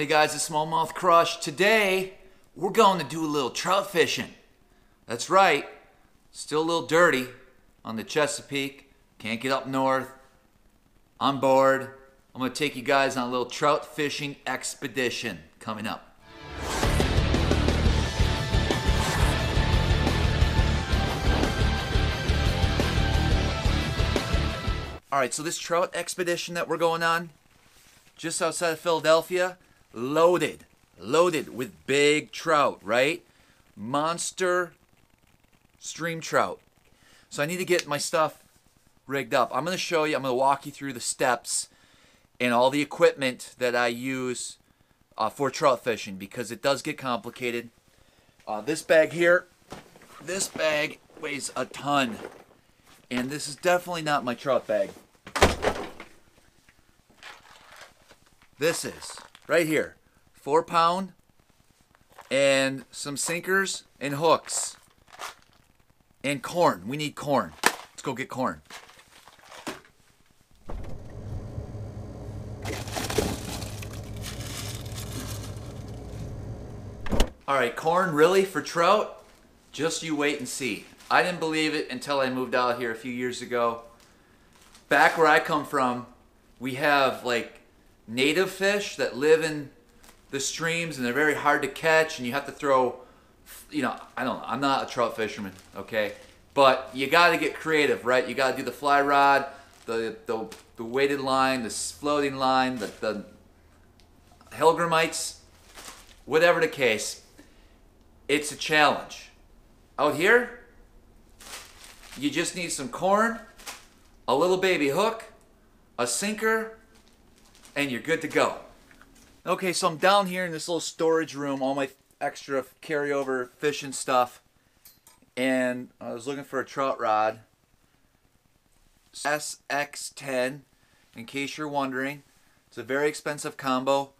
Hey guys, it's Smallmouth Crush. Today, we're going to do a little trout fishing. That's right, still a little dirty on the Chesapeake. Can't get up north. I'm bored. I'm going to take you guys on a little trout fishing expedition coming up. All right, so this trout expedition that we're going on, just outside of Philadelphia, loaded, loaded with big trout, right? Monster stream trout. So I need to get my stuff rigged up. I'm going to show you, I'm going to walk you through the steps and all the equipment that I use uh, for trout fishing because it does get complicated. Uh, this bag here, this bag weighs a ton. And this is definitely not my trout bag. This is right here, four pound and some sinkers and hooks and corn. We need corn. Let's go get corn. All right, corn really for trout? Just you wait and see. I didn't believe it until I moved out here a few years ago. Back where I come from, we have like native fish that live in the streams and they're very hard to catch and you have to throw you know, I don't know, I'm not a trout fisherman, okay? But you got to get creative, right? You got to do the fly rod, the, the the weighted line, the floating line, the, the Hellgrammites, whatever the case. It's a challenge. Out here, you just need some corn, a little baby hook, a sinker, and you're good to go. Okay, so I'm down here in this little storage room, all my extra carryover fishing stuff, and I was looking for a trout rod. SX10, in case you're wondering. It's a very expensive combo.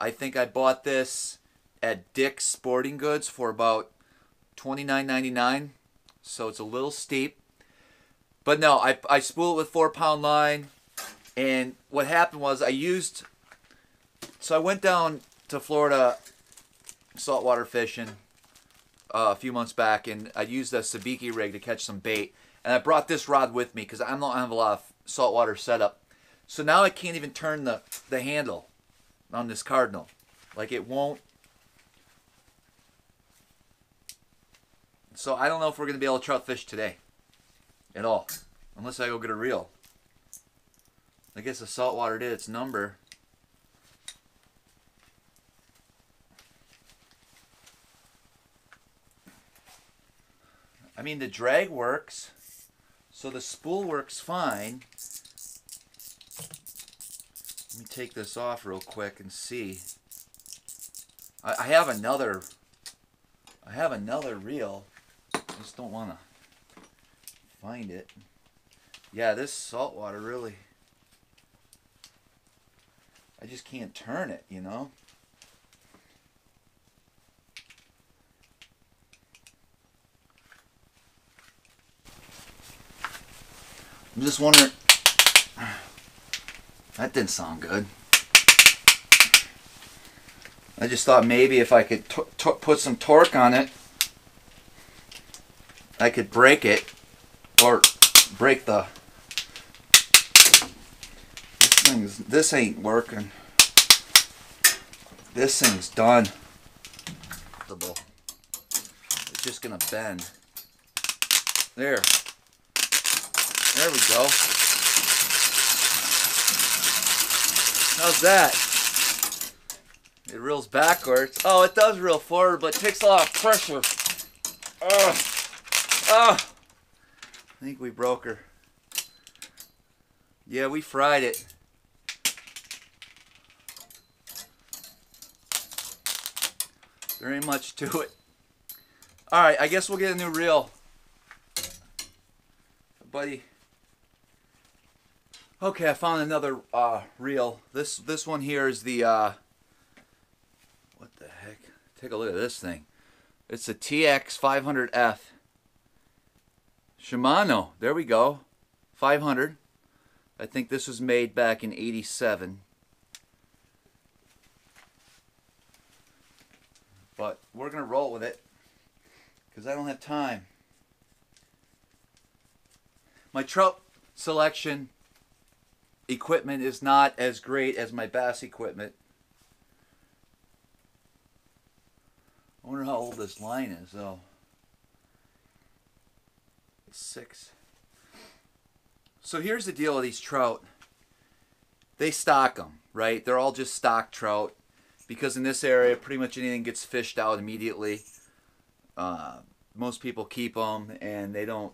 I think I bought this at Dick's Sporting Goods for about $29.99, so it's a little steep. But no, I, I spool it with four pound line, and what happened was I used. So I went down to Florida saltwater fishing uh, a few months back, and I used a sabiki rig to catch some bait. And I brought this rod with me because I don't have a lot of saltwater setup. So now I can't even turn the, the handle on this cardinal. Like it won't. So I don't know if we're going to be able to trout fish today at all. Unless I go get a reel. I guess the saltwater did its number. I mean, the drag works, so the spool works fine. Let me take this off real quick and see. I, I have another, I have another reel. I just don't want to find it. Yeah, this saltwater really, I just can't turn it, you know? I'm just wondering. That didn't sound good. I just thought maybe if I could put some torque on it, I could break it or break the. This thing's. This ain't working. This thing's done. It's just gonna bend. There. There we go. How's that? It reels backwards. Oh, it does reel forward, but it takes a lot of pressure. Ugh. Ugh. I think we broke her. Yeah, we fried it. There ain't much to it. Alright, I guess we'll get a new reel. Buddy. Okay, I found another uh, reel. This this one here is the uh, what the heck? Take a look at this thing. It's a TX 500F. Shimano. There we go. 500. I think this was made back in 87. But we're going to roll with it because I don't have time. My trout selection equipment is not as great as my bass equipment. I wonder how old this line is, though. Six. So here's the deal with these trout. They stock them, right? They're all just stock trout because in this area, pretty much anything gets fished out immediately. Uh, most people keep them, and they don't.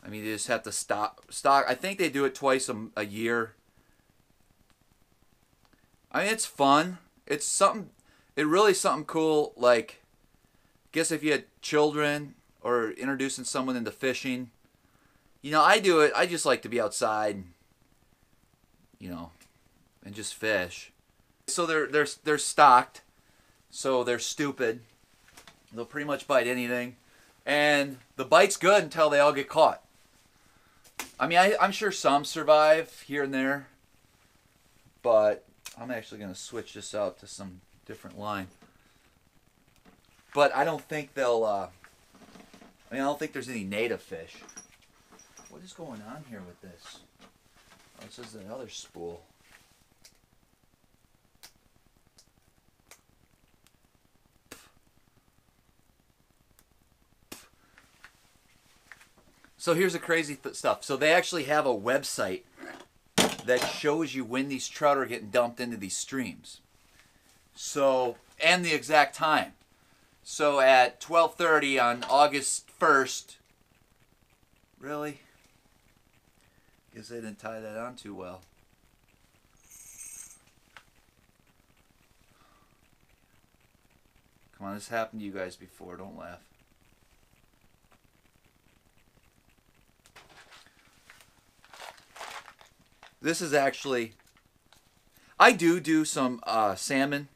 I mean, they just have to stop Stock. I think they do it twice a, a year. I mean, it's fun. It's something. It really something cool. Like, guess if you had children or introducing someone into fishing. You know, I do it. I just like to be outside. You know, and just fish. So they're they're they're stocked. So they're stupid. They'll pretty much bite anything, and the bite's good until they all get caught. I mean, I, I'm sure some survive here and there, but I'm actually going to switch this out to some different line. But I don't think they'll. Uh, I mean, I don't think there's any native fish. What is going on here with this? Oh, this is another spool. So here's the crazy th- stuff. So they actually have a website that shows you when these trout are getting dumped into these streams. So and the exact time. So at 12:30 on August 1st. Really? Guess they didn't tie that on too well. Come on, this happened to you guys before. Don't laugh. This is actually, I do do some uh, salmon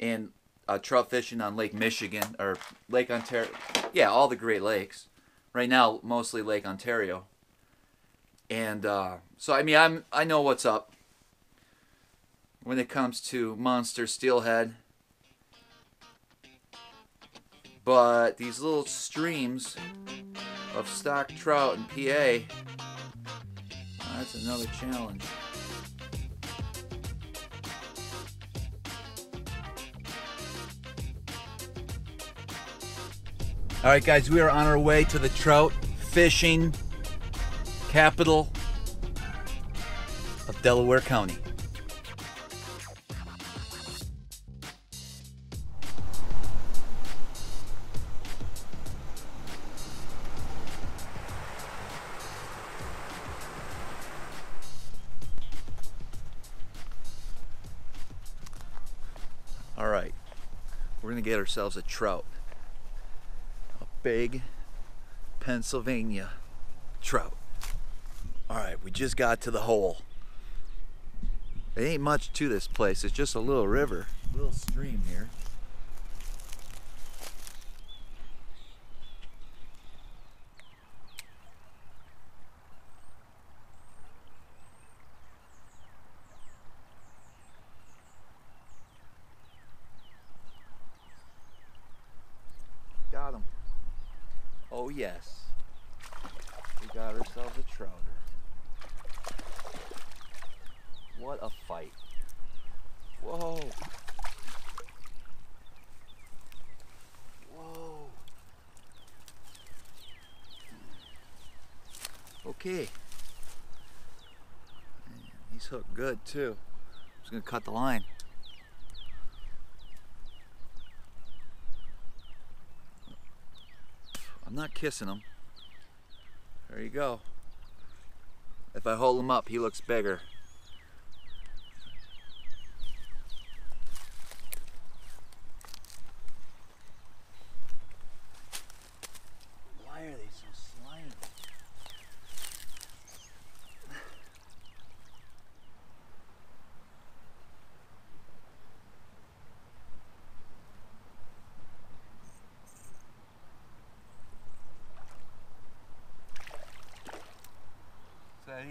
and uh, trout fishing on Lake Michigan or Lake Ontario. Yeah, all the Great Lakes. Right now, mostly Lake Ontario. And uh, so, I mean, I'm I know what's up when it comes to monster steelhead. But these little streams of stock trout in PA that's another challenge. All right, guys, we are on our way to the trout fishing capital of Delaware County. All right, we're gonna get ourselves a trout. A big Pennsylvania trout. All right, we just got to the hole. It ain't much to this place. It's just a little river, little stream here. Got him. Oh yes. We got ourselves a trouter. What a fight. Whoa. Whoa. Okay. He's hooked good too. Just gonna cut the line. I'm not kissing him. There you go. If I hold him up, he looks bigger. Why are they so slimy?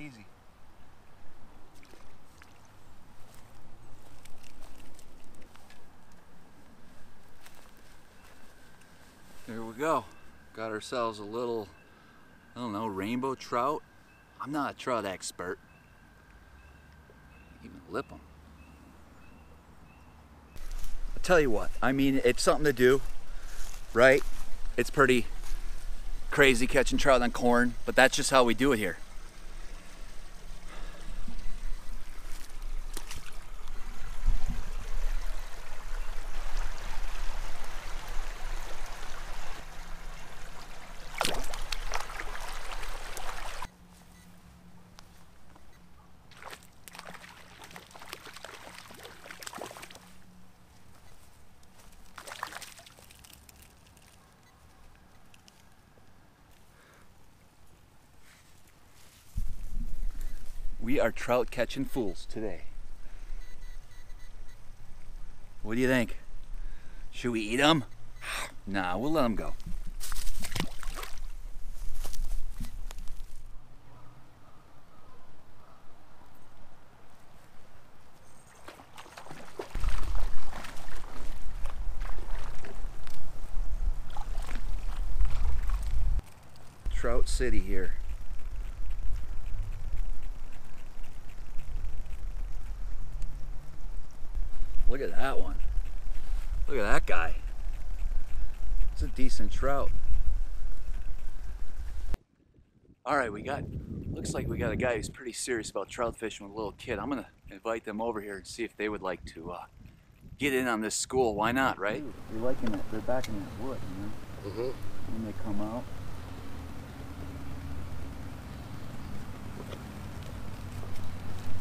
It's There we go. Got ourselves a little, I don't know, rainbow trout. I'm not a trout expert. Even lip them. I'll tell you what, I mean, it's something to do, right? It's pretty crazy catching trout on corn, but that's just how we do it here. We are trout catching fools today. What do you think? Should we eat them? Nah, we'll let them go. Trout City here. Look at that one. Look at that guy. It's a decent trout. All right, we got, looks like we got a guy who's pretty serious about trout fishing with a little kid. I'm gonna invite them over here and see if they would like to uh, get in on this school. Why not, right? They're liking it. They're back in that wood, you know? Mm-hmm. When they come out.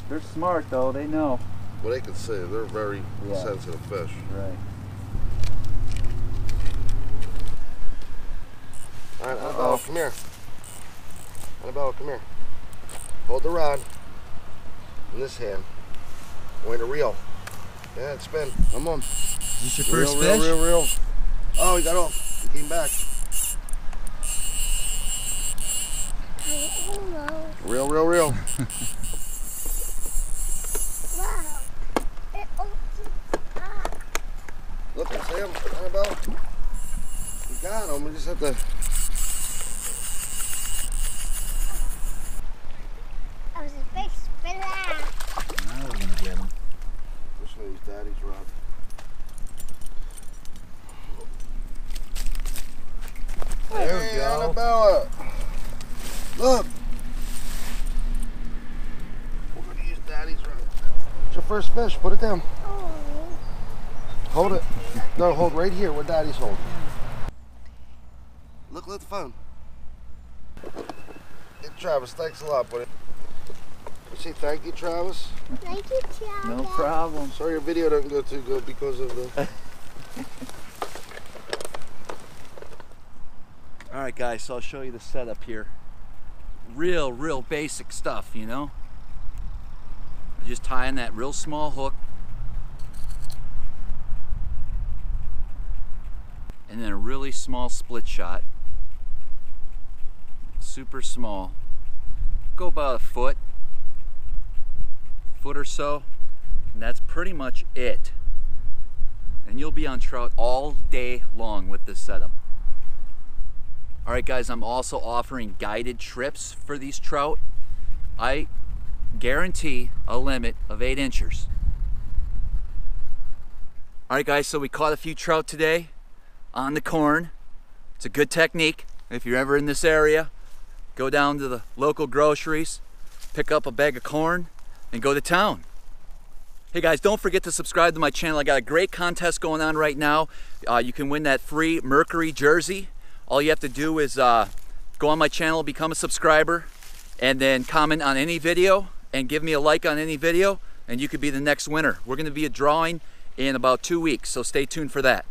They're smart though, they know. Well, they can see. They're very Yeah. sensitive fish. Right. All right, Uh-oh. Come here. Annabelle, come here. Hold the rod in this hand. We're a reel. Yeah, it's spin. Come on. Is this your Reel, reel, reel, reel. Oh, he got off. He came back. Hello. Reel, reel, reel. Wow. It opens up. Look at Sam. Annabelle. We got him. We just have to. That was a big splash. Now we're gonna get them. This one is Daddy's rod. There we go. Annabella. Look. We're gonna use Daddy's rod. It's your first fish. Put it down. Oh. Hold it. No, hold right here where Daddy's holding. Look, look at the phone. Hey, Travis, thanks a lot, buddy. You say thank you, Travis. Thank you, Tiana. No problem. Sorry your video didn't go too good because of the... All right, guys, so I'll show you the setup here. Real, real basic stuff, you know? Just tying that real small hook. And then a really small split shot. Super small. Go about a foot, foot or so, and that's pretty much it. And you'll be on trout all day long with this setup. All right, guys, I'm also offering guided trips for these trout. I guarantee a limit of eight inchers. All right, guys, so we caught a few trout today on the corn. It's a good technique. If you're ever in this area, go down to the local groceries, pick up a bag of corn, and go to town. Hey guys, don't forget to subscribe to my channel. I got a great contest going on right now. Uh, you can win that free Mercury jersey. All you have to do is uh, go on my channel, become a subscriber, and then comment on any video and give me a like on any video, and you could be the next winner. We're going to be a drawing in about two weeks, so stay tuned for that.